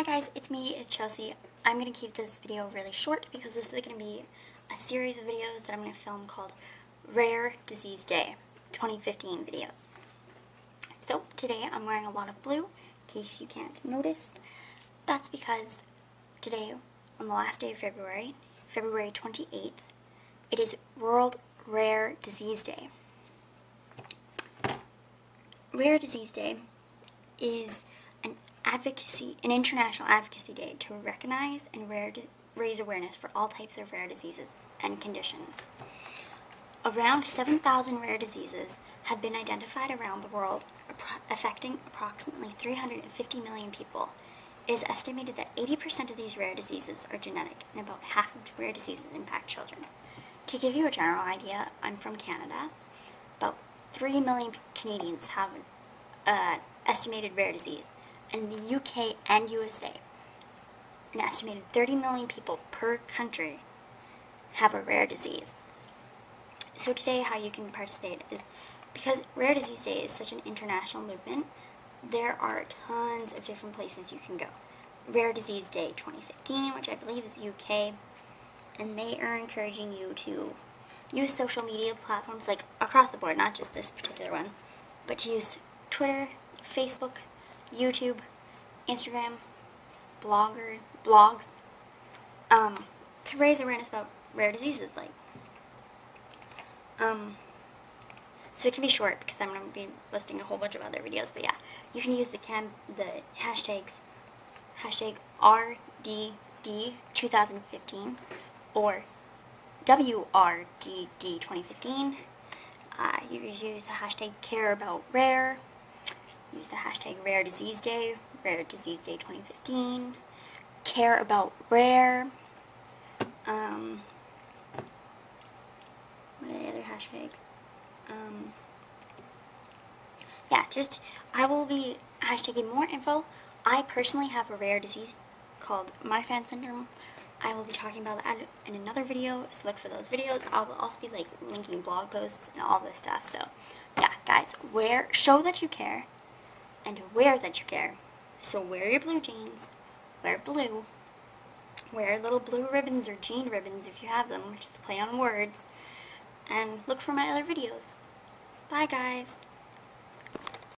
Hi guys, it's me, it's Chelsea. I'm going to keep this video really short because this is going to be a series of videos that I'm going to film called Rare Disease Day 2015 videos. So today I'm wearing a lot of blue, in case you can't notice. That's because today, on the last day of February, February 28th, it is World Rare Disease Day. Rare Disease Day is an advocacy, an international advocacy day to recognize and raise awareness for all types of rare diseases and conditions. Around 7,000 rare diseases have been identified around the world, affecting approximately 350 million people. It is estimated that 80% of these rare diseases are genetic, and about half of rare diseases impact children. To give you a general idea, I'm from Canada. About 3 million Canadians have uh, estimated rare disease. In the UK and USA, an estimated 30 million people per country have a rare disease. So today how you can participate is because Rare Disease Day is such an international movement, there are tons of different places you can go. Rare Disease Day 2015, which I believe is UK, and they are encouraging you to use social media platforms like across the board, not just this particular one, but to use Twitter, Facebook, YouTube, Instagram, blogger, blogs, um, to raise awareness about rare diseases like um so it can be short because I'm going to be listing a whole bunch of other videos, but yeah, you can use the cam the hashtags hashtag RDD2015 or WRDD2015. Uh, you can use the hashtag care about rare Use the hashtag Rare Disease Day, Rare Disease Day 2015. Care about rare. Um, what are the other hashtags? Um, yeah, just, I will be hashtagging more info. I personally have a rare disease called Marfan syndrome. I will be talking about that in another video, so look for those videos. I'll also be like linking blog posts and all this stuff. So, yeah, guys, wear show that you care and wear that you care. So wear your blue jeans, wear blue, wear little blue ribbons or jean ribbons if you have them, which is play on words, and look for my other videos. Bye guys!